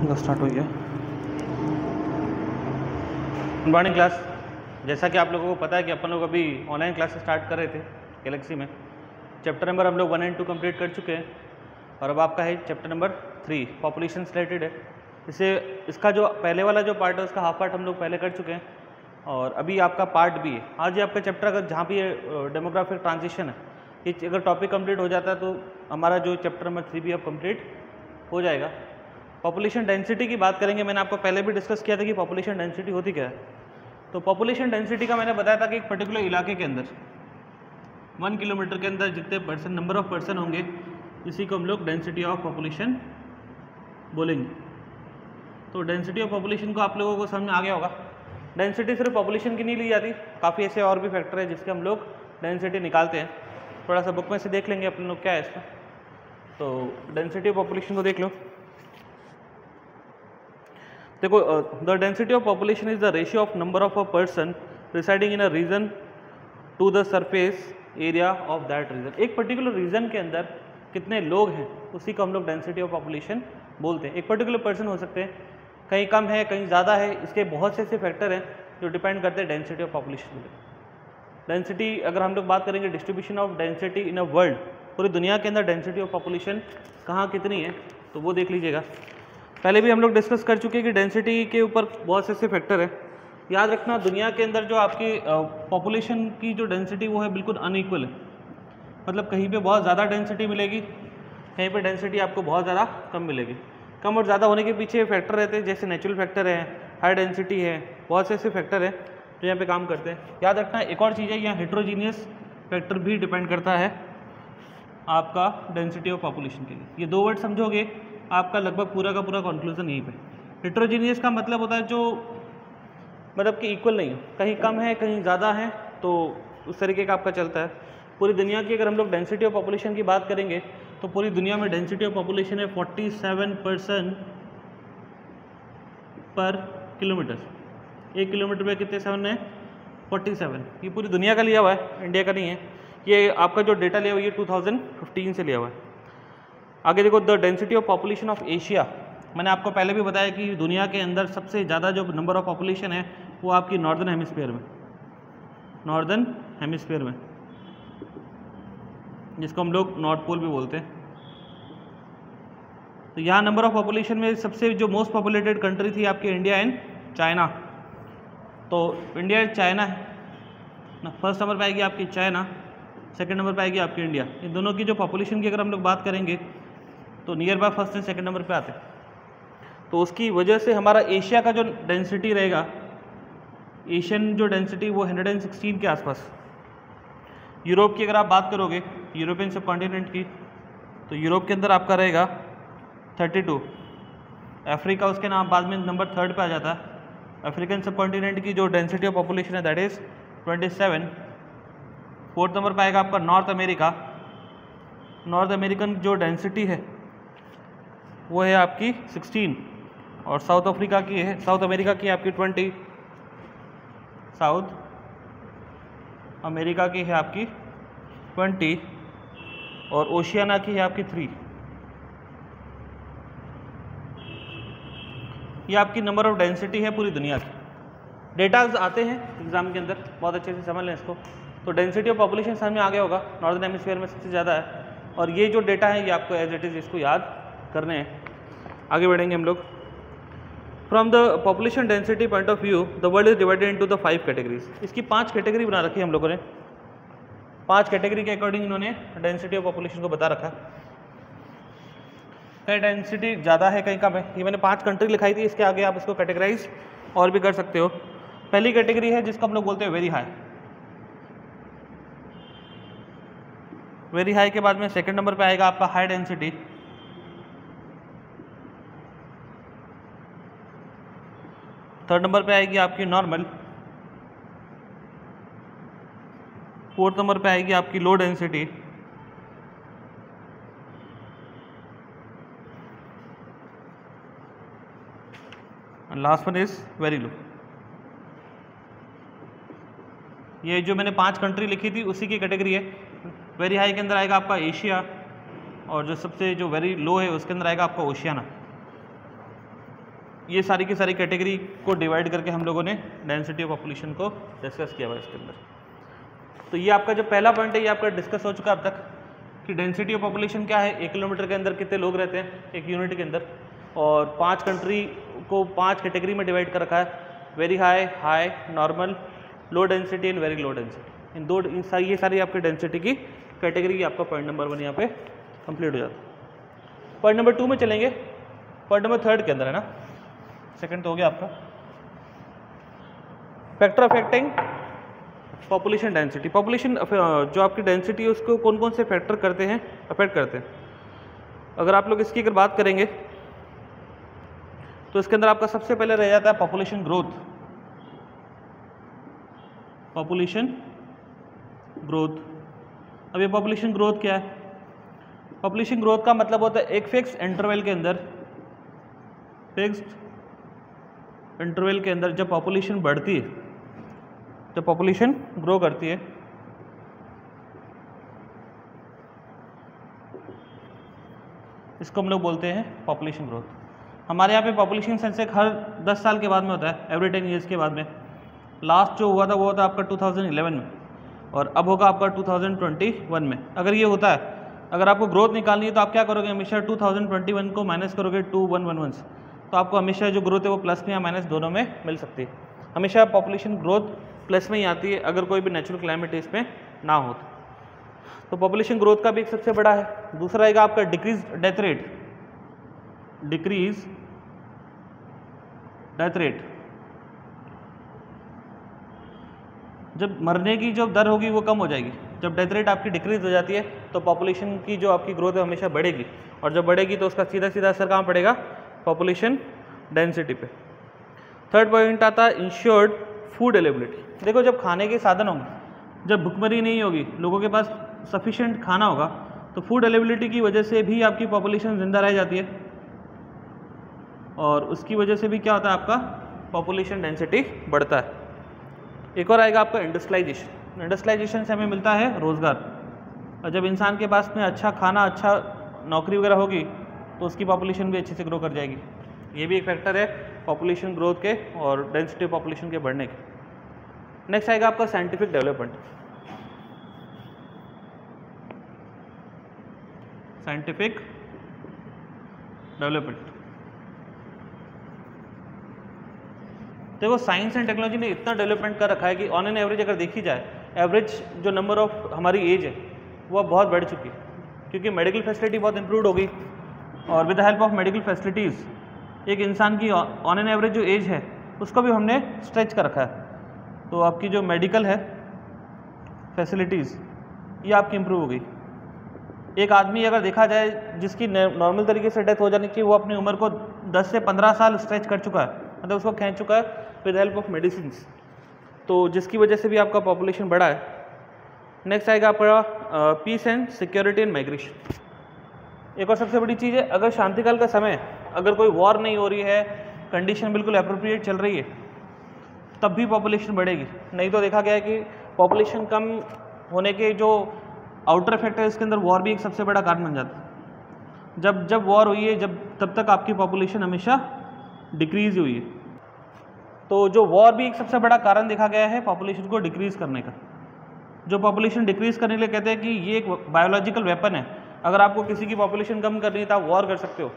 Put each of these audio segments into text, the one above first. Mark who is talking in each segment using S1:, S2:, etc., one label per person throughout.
S1: Start हो गया। Good morning class जैसा कि आप लोगों को पता है कि अपन लोग अभी ऑनलाइन क्लासेस स्टार्ट कर रहे थे गैलेक्सी में। चैप्टर नंबर हम लोग वन एंड टू कंप्लीट कर चुके हैं, और अब आपका है chapter number three population related है। इसे, इसका जो पहले वाला जो पार्ट है, उसका हाफ़ पार्ट हम लोग पहले कर चुके हैं, और अभी आपका पार्ट भी है। आज ये आपका चैप्टर अगर जहाँ भी डेमोग्राफिक ट्रांजिशन है, ये अगर टॉपिक कंप्लीट हो जाता है तो हमारा जो चैप्टर नंबर थ्री भी अब कंप्लीट हो जाएगा। पॉपुलेशन डेंसिटी की बात करेंगे, मैंने आपको पहले भी डिस्कस किया था कि पॉपुलेशन डेंसिटी होती क्या है। तो पॉपुलेशन डेंसिटी का मैंने बताया था कि एक पर्टिकुलर इलाके के अंदर वन किलोमीटर के अंदर जितने पर्सन नंबर ऑफ़ पर्सन होंगे, इसी को हम लोग डेंसिटी ऑफ़ पॉपुलेशन बोलेंगे। तो डेंसिटी ऑफ़ पॉपुलेशन को आप लोगों को समझ में आ गया होगा। डेंसिटी सिर्फ़ पॉपुलेशन की नहीं ली जाती, काफ़ी ऐसे और भी फैक्टर है जिसके हम लोग डेंसिटी निकालते हैं। थोड़ा सा बुक में से देख लेंगे अपन लोग क्या है इसका तो डेंसिटी ऑफ़ पॉपुलेशन को देख लो। देखो the density of population is the ratio of number of a person residing in a region to the surface area of that region एक पर्टिकुलर रीजन के अंदर कितने लोग हैं, उसी को हम लोग डेंसिटी ऑफ़ पॉपुलेशन बोलते हैं। एक पर्टिकुलर पर्सन हो सकते हैं, कहीं कम है, कहीं ज़्यादा है, इसके बहुत से ऐसे फैक्टर हैं जो डिपेंड करते हैं डेंसिटी ऑफ़ पॉपुलेशन पे। डेंसिटी अगर हम लोग बात करेंगे distribution of density in a world पूरी दुनिया के अंदर डेंसिटी ऑफ़ पॉपुलेशन कहाँ कितनी है तो वो देख लीजिएगा। पहले भी हम लोग डिस्कस कर चुके हैं कि डेंसिटी के ऊपर बहुत से ऐसे फैक्टर हैं। याद रखना, दुनिया के अंदर जो आपकी पॉपुलेशन की जो डेंसिटी वो है बिल्कुल अनईक्वल है। मतलब कहीं पे बहुत ज़्यादा डेंसिटी मिलेगी, कहीं पे डेंसिटी आपको बहुत ज़्यादा कम मिलेगी। कम और ज़्यादा होने के पीछे फैक्टर रहते हैं, जैसे नेचुरल फैक्टर है हाई डेंसिटी है, बहुत से ऐसे फैक्टर हैं जो यहाँ पे काम करते हैं। याद रखना, एक और चीज़ है, यहाँ हेट्रोजीनियस फैक्टर भी डिपेंड करता है आपका डेंसिटी ऑफ़ पॉपुलेशन के लिए। ये दो वर्ड समझोगे आपका लगभग पूरा का पूरा कंक्लूजन यहीं पे। हेट्रोजीनियस का मतलब होता है जो मतलब कि इक्वल नहीं हो। कहीं कम है, कहीं ज़्यादा है तो उस तरीके का आपका चलता है। पूरी दुनिया की अगर हम लोग डेंसिटी ऑफ़ पॉपुलेशन की बात करेंगे तो पूरी दुनिया में डेंसिटी ऑफ़ पॉपुलेशन है 47 परसेंट पर किलोमीटर एक किलोमीटर में कितने सेवन है? 47 ये पूरी दुनिया का लिया हुआ है इंडिया का नहीं है। ये आपका जो डेटा लिया हुआ है, ये 2015 से लिया हुआ है। आगे देखो the density of population of Asia मैंने आपको पहले भी बताया कि दुनिया के अंदर सबसे ज़्यादा जो नंबर ऑफ़ पॉपुलेशन है, वो आपकी नॉर्दर्न हेमिस्फीयर में। नॉर्दर्न हेमिस्फीयर में। जिसको हम लोग नॉर्थ पोल भी बोलते हैं। तो यहाँ नंबर ऑफ़ पॉपुलेशन में सबसे जो मोस्ट पॉपुलेटेड कंट्री थी आपकी इंडिया एंड चाइना तो इंडिया एंड चाइना है ना फ़र्स्ट नंबर पर आएगी आपकी चाइना सेकंड नंबर पर आएगी आपकी इंडिया इन दोनों की जो पॉपुलेशन की अगर हम लोग बात करेंगे तो nearby first and second number पर आते तो उसकी वजह से हमारा एशिया का जो डेंसिटी रहेगा एशियन जो डेंसिटी वो 116 के आसपास। यूरोप की अगर आप बात करोगे यूरोपियन सब कॉन्टिनेंट की तो यूरोप के अंदर आपका रहेगा 32 अफ्रीका उसके नाम बाद में नंबर थर्ड पे आ जाता है। अफ्रीकन सब कॉन्टिनेंट की जो डेंसिटी ऑफ़ पॉपुलेशन है दैट इज़ 27 फोर्थ नंबर पर आएगा आपका नॉर्थ अमेरिका नॉर्थ अमेरिकन जो डेंसिटी है वो है आपकी 16 और साउथ अफ्रीका की है, साउथ अमेरिका की आपकी 20 साउथ अमेरिका की है आपकी 20 और ओशियाना की है आपकी 3 ये आपकी नंबर ऑफ़ डेंसिटी है पूरी दुनिया की। डेटाज आते हैं एग्ज़ाम के अंदर, बहुत अच्छे से समझ लें इसको। तो डेंसिटी ऑफ़ पॉपुलेशन समझ में आ गया होगा, नॉर्दर्न हेमिस्फीयर में सबसे ज़्यादा है। और ये जो डेटा है, ये आपको एज इट इज़ इसको याद करने हैं। आगे बढ़ेंगे हम लोग। From the population density point of view the world is divided into the five categories इसकी पाँच कैटेगरी बना रखी है हम लोगों ने। पाँच कैटेगरी के अकॉर्डिंग इन्होंने डेंसिटी ऑफ़ पॉपुलेशन को बता रखा। कहीं डेंसिटी ज़्यादा है, कहीं कम है। ये मैंने पाँच कंट्री लिखाई थी, इसके आगे आप इसको कैटेगराइज और भी कर सकते हो। पहली कैटेगरी है जिसको हम लोग बोलते हैं वेरी हाई वेरी हाई के बाद में सेकेंड नंबर पर आएगा आपका हाई डेंसिटी थर्ड नंबर पे आएगी आपकी नॉर्मल फोर्थ नंबर पे आएगी आपकी low density last one is very low ये जो मैंने पाँच कंट्री लिखी थी, उसी की कैटेगरी है. वेरी हाई के अंदर आएगा आपका एशिया और जो सबसे जो वेरी लो है, उसके अंदर आएगा आपका ओशियाना ये सारी की सारी कैटेगरी को डिवाइड करके हम लोगों ने डेंसिटी ऑफ़ पॉपुलेशन को डिस्कस किया हुआ इसके अंदर। तो ये आपका जो पहला पॉइंट है, ये आपका डिस्कस हो चुका अब तक कि डेंसिटी ऑफ़ पॉपुलेशन क्या है, एक किलोमीटर के अंदर कितने लोग रहते हैं, एक यूनिट के अंदर। और पाँच कंट्री को पाँच कैटेगरी में डिवाइड कर रखा है। Very high high normal low density and very low density इन दो, इन सारी, ये सारी आपकी डेंसिटी की कैटेगरी आपका पॉइंट नंबर वन यहाँ पे कंप्लीट हो जाता है। पॉइंट नंबर टू में चलेंगे। पॉइंट नंबर थर्ड के अंदर है ना? सेकंड तो हो गया आपका। Factor affecting population density population जो आपकी डेंसिटी है, उसको कौन कौन से फैक्टर करते हैं अफेक्ट करते हैं? अगर आप लोग इसकी अगर बात करेंगे तो इसके अंदर आपका सबसे पहले रह जाता है पॉपुलेशन ग्रोथ पॉपुलेशन ग्रोथ अब ये पॉपुलेशन ग्रोथ क्या है? पॉपुलेशन ग्रोथ का मतलब होता है एक फिक्स इंटरवल के अंदर फिक्स्ड इंटरवल के अंदर जब पॉपुलेशन बढ़ती है, जब पॉपुलेशन ग्रो करती है, इसको हम लोग बोलते हैं पॉपुलेशन ग्रोथ हमारे यहाँ पे पॉपुलेशन सेंसस हर 10 साल के बाद में होता है एवरी टेन ईयर्स के बाद में. लास्ट जो हुआ था, वो होता आपका 2011 में और अब होगा आपका 2021 में. अगर ये होता है, अगर आपको ग्रोथ निकालनी है तो आप क्या करोगे? हमेशा 2021 को माइनस करोगे टू वन वन वन से तो आपको हमेशा जो ग्रोथ है वो प्लस में या माइनस दोनों में मिल सकती है। हमेशा पॉपुलेशन ग्रोथ प्लस में ही आती है, अगर कोई भी नेचुरल क्लाइमेट इसमें ना हो तो। पॉपुलेशन ग्रोथ का भी एक सबसे बड़ा है। दूसरा आएगा आपका decrease death rate decrease death rate जब मरने की जो दर होगी वो कम हो जाएगी। जब डेथ रेट आपकी डिक्रीज हो जाती है तो पॉपुलेशन की जो आपकी ग्रोथ है हमेशा बढ़ेगी। और जब बढ़ेगी तो उसका सीधा सीधा असर कहाँ पड़ेगा? पॉपुलेशन डेंसिटी पे। थर्ड पॉइंट आता है इंश्योर्ड फ़ूड अवेलेबिलिटी देखो जब खाने के साधन होंगे, जब भुखमरी नहीं होगी, लोगों के पास सफिशेंट खाना होगा तो फ़ूड अवेलेबिलिटी की वजह से भी आपकी पॉपुलेशन ज़िंदा रह जाती है। और उसकी वजह से भी क्या होता है आपका पॉपुलेशन डेंसिटी बढ़ता है। एक और आएगा आपका इंडस्ट्रियलाइजेशन इंडस्ट्रियलाइजेशन से हमें मिलता है रोज़गार। और जब इंसान के पास में अच्छा खाना अच्छा नौकरी वगैरह होगी तो उसकी पॉपुलेशन भी अच्छे से ग्रो कर जाएगी। ये भी एक फैक्टर है पॉपुलेशन ग्रोथ के और डेंसिटी पॉपुलेशन के बढ़ने के। नेक्स्ट आएगा आपका साइंटिफिक डेवलपमेंट साइंटिफिक डेवलपमेंट देखो साइंस एंड टेक्नोलॉजी ने इतना डेवलपमेंट कर रखा है कि ऑन एन एवरेज अगर देखी जाए एवरेज जो नंबर ऑफ़ हमारी एज है, वो बहुत बढ़ चुकी है। क्योंकि मेडिकल फैसिलिटी बहुत इंप्रूव हो गई। और with the help of medical facilities एक इंसान की ऑन एन एवरेज जो एज है, उसको भी हमने स्ट्रेच कर रखा है। तो आपकी जो मेडिकल है फैसिलिटीज़ ये आपकी इम्प्रूव हो गई। एक आदमी अगर देखा जाए, जिसकी नॉर्मल तरीके से डेथ हो जानी चाहिए वो अपनी उम्र को 10 से 15 साल स्ट्रेच कर चुका है। मतलब उसको खींच चुका है विद हेल्प ऑफ़ मेडिसिन तो जिसकी वजह से भी आपका पॉपुलेशन बढ़ा है। नेक्स्ट आएगा आपका peace and security and migration एक और सबसे बड़ी चीज़ है, अगर शांतिकाल का समय, अगर कोई वॉर नहीं हो रही है कंडीशन बिल्कुल अप्रोप्रिएट चल रही है, तब भी पॉपुलेशन बढ़ेगी। नहीं तो देखा गया है कि पॉपुलेशन कम होने के जो आउटर इफ़ेक्ट है, इसके अंदर वॉर भी एक सबसे बड़ा कारण बन जाता है। जब जब वॉर हुई है, जब, तब तक आपकी पॉपुलेशन हमेशा डिक्रीज हुई है। तो जो वॉर भी एक सबसे बड़ा कारण देखा गया है पॉपुलेशन को डिक्रीज करने का। जो पॉपुलेशन डिक्रीज करने के लिए कहते हैं कि ये एक बायोलॉजिकल वेपन है अगर आपको किसी की पॉपुलेशन कम करनी है तो आप वॉर कर सकते हो।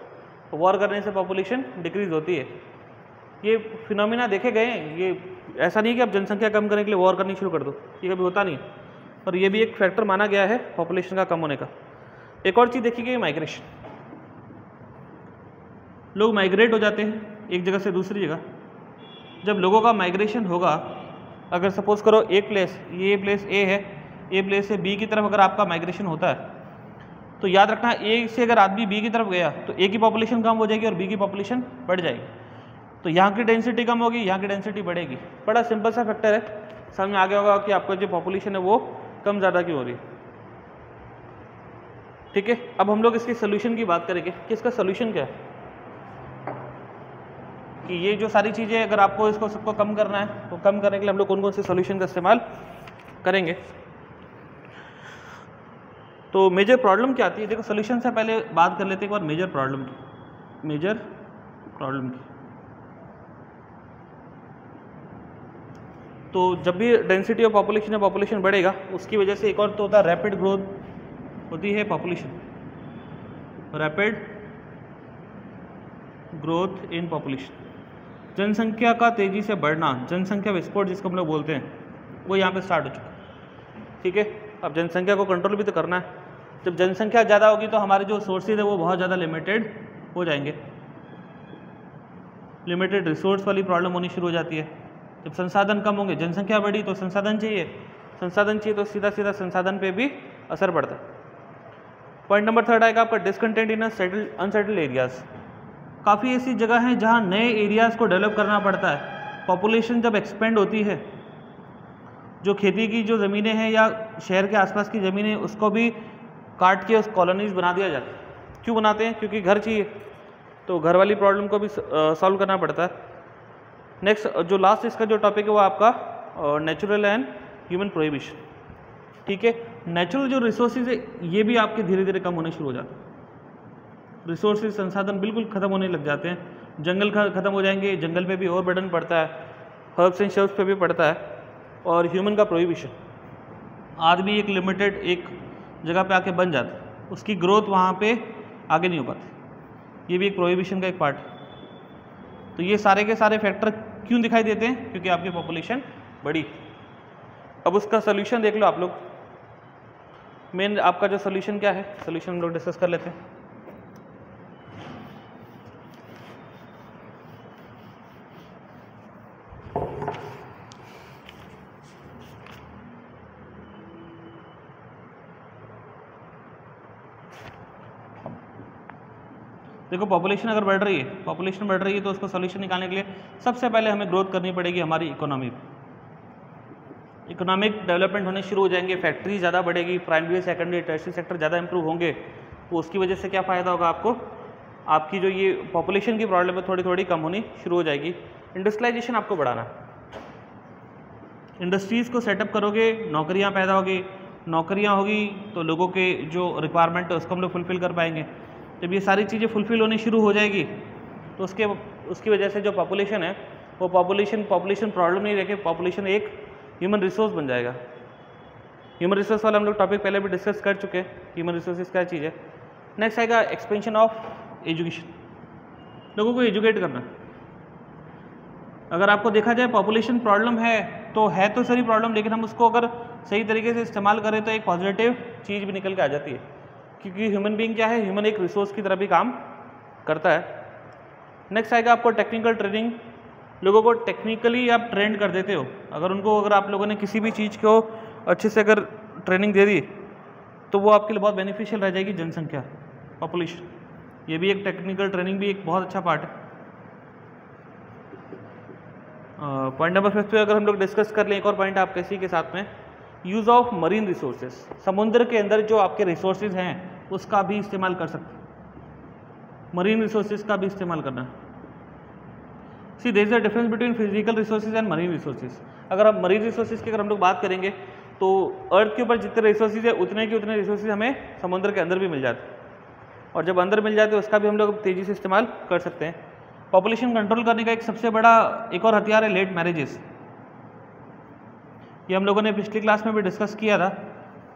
S1: तो वॉर करने से पॉपुलेशन डिक्रीज होती है। ये फिनोमिना देखे गए हैं। ये ऐसा नहीं कि आप जनसंख्या कम करने के लिए वॉर करनी शुरू कर दो। ये कभी होता नहीं पर ये भी एक फैक्टर माना गया है पॉपुलेशन का कम होने का। एक और चीज़ देखी गई माइग्रेशन लोग माइग्रेट हो जाते हैं एक जगह से दूसरी जगह। जब लोगों का माइग्रेशन होगा, अगर सपोज़ करो एक प्लेस ये प्लेस ए है ए प्लेस से बी की तरफ़ अगर आपका माइग्रेशन होता है तो याद रखना ए से अगर आदमी बी की तरफ़ गया तो ए की पॉपुलेशन कम हो जाएगी और बी की पॉपुलेशन बढ़ जाएगी। तो यहाँ की डेंसिटी कम होगी, यहाँ की डेंसिटी बढ़ेगी। बड़ा सिंपल सा फैक्टर है। समझ में आ गया होगा कि आपका जो पॉपुलेशन है वो कम ज़्यादा क्यों हो रही है। ठीक है? अब हम लोग इसके सोल्यूशन की बात करेंगे कि इसका सोल्यूशन क्या है। कि ये जो सारी चीज़ें, अगर आपको इसको सबको कम करना है तो कम करने के लिए हम लोग कौन कौन से सोल्यूशन का इस्तेमाल करेंगे? तो मेजर प्रॉब्लम क्या आती है? देखो सोल्यूशन से पहले बात कर लेते हैं एक बार मेजर प्रॉब्लम की। मेजर प्रॉब्लम की। तो जब भी डेंसिटी ऑफ़ पॉपुलेशन या पॉपुलेशन बढ़ेगा, उसकी वजह से एक और तो होता है रैपिड ग्रोथ होती है population rapid growth in population जनसंख्या का तेज़ी से बढ़ना, जनसंख्या विस्फोट जिसको हम लोग बोलते हैं, वो यहाँ पे स्टार्ट हो चुका ठीक है? अब जनसंख्या को कंट्रोल भी तो करना है। जब जनसंख्या ज़्यादा होगी तो हमारे जो सोर्सेज है वो बहुत ज़्यादा लिमिटेड हो जाएँगे। लिमिटेड रिसोर्स वाली प्रॉब्लम होनी शुरू हो जाती है। जब संसाधन कम होंगे, जनसंख्या बढ़ी तो संसाधन चाहिए। संसाधन चाहिए तो सीधा सीधा संसाधन पे भी असर पड़ता है। पॉइंट नंबर थर्ड आएगा आपका discontent in settle unsettled areas काफ़ी ऐसी जगह हैं जहाँ नए एरियाज़ को डेवलप करना पड़ता है। पॉपुलेशन जब एक्सपेंड होती है, जो खेती की जो ज़मीनें हैं या शहर के आसपास की ज़मीनें, उसको भी काट के उस कॉलोनीज बना दिया जाता है। क्यों बनाते हैं? क्योंकि घर चाहिए। तो घर वाली प्रॉब्लम को भी सॉल्व करना पड़ता है। नेक्स्ट जो लास्ट इसका जो टॉपिक है वो आपका नेचुरल एंड ह्यूमन प्रोहिबिशन ठीक है? नेचुरल जो रिसोर्सेज है, ये भी आपके धीरे धीरे कम होने शुरू हो जाते हैं। रिसोर्सेज संसाधन बिल्कुल ख़त्म होने लग जाते हैं। जंगल ख़त्म हो जाएँगे, जंगल पे भी और बर्डन पड़ता है। हर्ब्स एंड शर्ब्स पे भी पड़ता है। और ह्यूमन का प्रोहिबिशन आदमी एक लिमिटेड एक जगह पे आके बन जाता है। उसकी ग्रोथ वहाँ पे आगे नहीं हो पाती। ये भी एक प्रोहिबिशन का एक पार्ट है। तो ये सारे के सारे फैक्टर क्यों दिखाई देते हैं? क्योंकि आपकी पॉपुलेशन बड़ी अब उसका सोल्यूशन देख लो आप लोग। मेन आपका जो सोल्यूशन क्या है? सोल्यूशन हम लोग डिस्कस कर लेते हैं। देखो पॉपुलेशन अगर बढ़ रही है पॉपुलेशन बढ़ रही है तो उसको सोल्यूशन निकालने के लिए सबसे पहले हमें ग्रोथ करनी पड़ेगी हमारी इकोनॉमी इकोनॉमिक डेवलपमेंट होने शुरू हो जाएँगे फैक्ट्री ज़्यादा बढ़ेगी प्राइमरी सेकेंडरी टर्सरी सेक्टर ज़्यादा इंप्रूव होंगे तो उसकी वजह से क्या फ़ायदा होगा आपको? आपकी जो ये पॉपुलेशन की प्रॉब्लम है थोड़ी थोड़ी कम होनी शुरू हो जाएगी। इंडस्ट्रियलाइजेशन आपको बढ़ाना। इंडस्ट्रीज़ को सेटअप करोगे, नौकरियाँ पैदा होगी, नौकरियाँ होगी तो लोगों के जो रिक्वायरमेंट है, उसको हम लोग फुलफ़िल कर पाएँगे। जब ये सारी चीज़ें फुलफ़िल होनी शुरू हो जाएगी तो उसके, उसकी वजह से जो पॉपुलेशन है, वो पॉपुलेशन पॉपुलेशन प्रॉब्लम नहीं रखे पॉपुलेशन एक ह्यूमन रिसोर्स बन जाएगा। ह्यूमन रिसोर्स वाला हम लोग टॉपिक पहले भी डिस्कस कर चुके हैं ह्यूमन रिसोर्सेज क्या चीज़ है। नेक्स्ट आएगा एक्सपेंशन ऑफ़ एजुकेशन लोगों को एजुकेट करना। अगर आपको देखा जाए पॉपुलेशन प्रॉब्लम है तो है तो सही प्रॉब्लम लेकिन हम उसको अगर सही तरीके से इस्तेमाल करें तो एक पॉजिटिव चीज़ भी निकल के आ जाती है। क्योंकि ह्यूमन बींग क्या है? ह्यूमन एक रिसोर्स की तरह भी काम करता है। नेक्स्ट आएगा आपको टेक्निकल ट्रेनिंग लोगों को टेक्निकली आप ट्रेंड कर देते हो। अगर उनको, अगर आप लोगों ने किसी भी चीज़ को अच्छे से अगर ट्रेनिंग दे दी तो वो आपके लिए बहुत बेनिफिशियल रह जाएगी जनसंख्या पॉपुलेशन ये भी एक टेक्निकल ट्रेनिंग भी एक बहुत अच्छा पार्ट है। पॉइंट नंबर फिफ्थ पे अगर हम लोग डिस्कस कर लें, एक और पॉइंट आप किसी के साथ में। यूज़ ऑफ़ मरीन रिसोर्सेज समुद्र के अंदर जो आपके रिसोर्सेज हैं उसका भी इस्तेमाल कर सकते मरीन रिसोर्सेज का भी इस्तेमाल करना see there is a difference between physical resources and marine resources अगर हम मरीन रिसोर्सेज की अगर हम लोग बात करेंगे तो अर्थ के ऊपर जितने रिसोर्सेज है, उतने के उतने रिसोर्सेज हमें समुद्र के अंदर भी मिल जाते और जब अंदर मिल जाते उसका भी हम लोग तेज़ी से इस्तेमाल कर सकते हैं। पॉपुलेशन कंट्रोल करने का एक सबसे बड़ा, एक और हथियार है लेट मैरिजेस ये हम लोगों ने पिछली क्लास में भी डिस्कस किया था।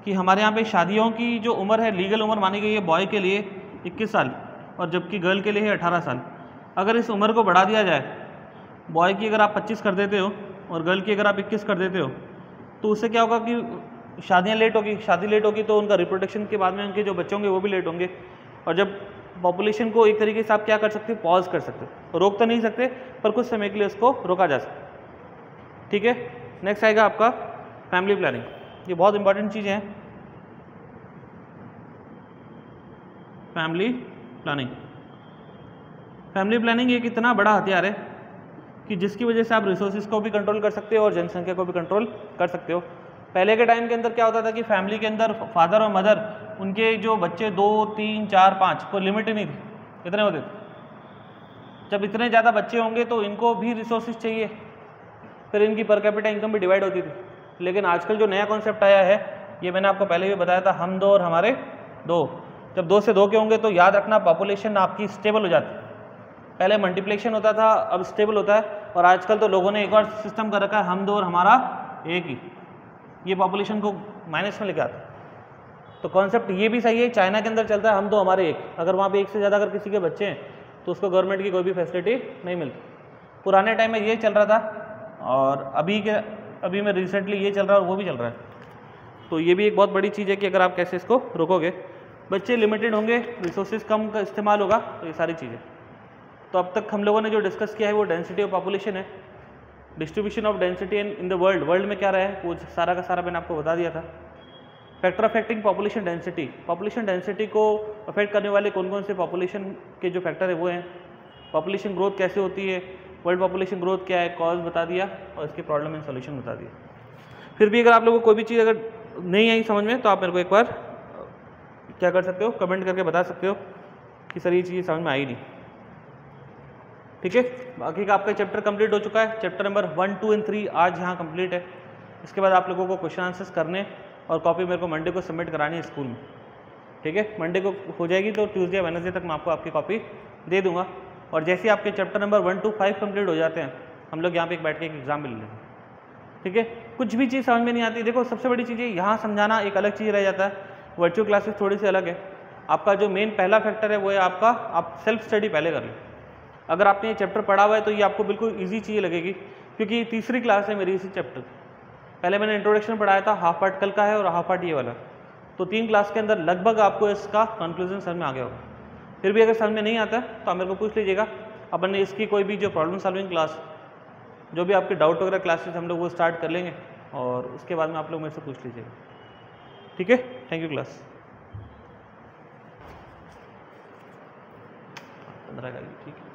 S1: कि हमारे यहाँ पे शादियों की जो उम्र है लीगल उम्र मानी गई है बॉय के लिए 21 साल और जबकि गर्ल के लिए है 18 साल। अगर इस उम्र को बढ़ा दिया जाए बॉय की अगर आप 25 कर देते हो और गर्ल की अगर आप 21 कर देते हो तो उससे क्या होगा कि शादियाँ लेट होगी। शादी लेट होगी तो उनका रिप्रोडक्शन के बाद में उनके जो बच्चे होंगे वो भी लेट होंगे। और जब पॉपुलेशन को एक तरीके से आप क्या कर सकते हो पॉज कर सकते हो। रोक तो नहीं सकते, पर कुछ समय के लिए उसको रोका जा सकता ठीक है? नेक्स्ट आएगा आपका फैमिली प्लानिंग ये बहुत इंपॉर्टेंट चीज़ें हैं। फैमिली प्लानिंग फैमिली प्लानिंग एक इतना बड़ा हथियार है कि जिसकी वजह से आप रिसोर्सेज को भी कंट्रोल कर सकते हो और जनसंख्या को भी कंट्रोल कर सकते हो। पहले के टाइम के अंदर क्या होता था कि फैमिली के अंदर फादर और मदर उनके जो बच्चे दो, तीन, चार, पाँच, कोई लिमिट ही नहीं थी। इतने होते थे। जब इतने ज़्यादा बच्चे होंगे तो इनको भी रिसोर्सेज चाहिए। फिर इनकी पर कैपिटा इनकम भी डिवाइड होती थी। लेकिन आजकल जो नया कॉन्सेप्ट आया है, ये मैंने आपको पहले भी बताया था, हम दो और हमारे दो। जब दो से दो के होंगे तो याद रखना पॉपुलेशन आपकी स्टेबल हो जाती है। पहले मल्टीप्लेक्शन होता था, अब स्टेबल होता है, और आजकल तो लोगों ने एक और सिस्टम कर रखा है, हम दो और हमारा एक ही। ये पॉपुलेशन को माइनस में लेके आता तो कॉन्सेप्ट ये भी सही है चाइना के अंदर चलता है, हम दो हमारे एक। अगर वहाँ पे एक से ज़्यादा अगर किसी के बच्चे हैं तो उसको गवर्नमेंट की कोई भी फैसिलिटी नहीं मिलती। पुराने टाइम में ये चल रहा था, और अभी के अभी में रिसेंटली ये चल रहा है और वो भी चल रहा है। तो ये भी एक बहुत बड़ी चीज़ है कि अगर आप कैसे इसको रोकोगे। बच्चे लिमिटेड होंगे रिसोर्सेज कम का इस्तेमाल होगा तो ये सारी चीज़ें। तो अब तक हम लोगों ने जो डिस्कस किया है वो डेंसिटी ऑफ़ पॉपुलेशन है। Distribution of density in in the world world में क्या रहा है, वो सारा का सारा मैंने आपको बता दिया था। Factor affecting population density population density को अफेक्ट करने वाले कौन कौन से पॉपुलेशन के जो फैक्टर है वो हैं। पॉपुलेशन ग्रोथ कैसे होती है? वर्ल्ड पॉपुलेशन ग्रोथ क्या है कॉज बता दिया और इसके प्रॉब्लम एंड सोल्यूशन बता दिया। फिर भी अगर आप लोगों को कोई भी चीज़ अगर नहीं आई समझ में तो आप मेरे को एक बार क्या कर सकते हो कमेंट करके बता सकते हो कि सर ये चीज़ समझ में आई नहीं। ठीक है? बाकी का आपका चैप्टर कंप्लीट हो चुका है। Chapter number one two and three आज यहाँ कंप्लीट है। इसके बाद आप लोगों को क्वेश्चन आंसर्स करने और कॉपी मेरे को मंडे को सबमिट करानी है स्कूल में। ठीक है? मंडे को हो जाएगी तो ट्यूसडे वेनसडे तक मैं आपको आपकी कॉपी दे दूँगा। और जैसे ही आपके chapter number one two five complete हो जाते हैं, हम लोग यहाँ पे एक बैठ के एक एग्ज़ाम भी ले लेंगे ठीक है? कुछ भी चीज़ समझ में नहीं आती। देखो, सबसे बड़ी चीज़ है यहाँ समझाना एक अलग चीज़ रह जाता है। वर्चुअल क्लासेस थोड़ी सी अलग है। आपका जो मेन पहला फैक्टर है, वो है आपका, आप सेल्फ स्टडी पहले कर लें। अगर आपने ये चैप्टर पढ़ा हुआ है तो ये आपको बिल्कुल ईजी चीज़ लगेगी, क्योंकि तीसरी क्लास है मेरी इसी चैप्टर पहले मैंने इंट्रोडक्शन पढ़ाया था हाफ़ पार्ट कल का है और हाफ़ पार्ट ये वाला। तो तीन क्लास के अंदर लगभग आपको इसका कंक्लूजन समझ में आ गया होगा। फिर भी अगर समझ में नहीं आता तो आप मेरे को पूछ लीजिएगा। अपन ने इसकी कोई भी जो प्रॉब्लम सॉल्विंग क्लास जो भी आपके डाउट वगैरह क्लासेस हम लोग वो स्टार्ट कर लेंगे और उसके बाद में आप लोग मेरे से पूछ लीजिएगा। ठीक है? थैंक यू क्लास पंद्रह का ठीक है।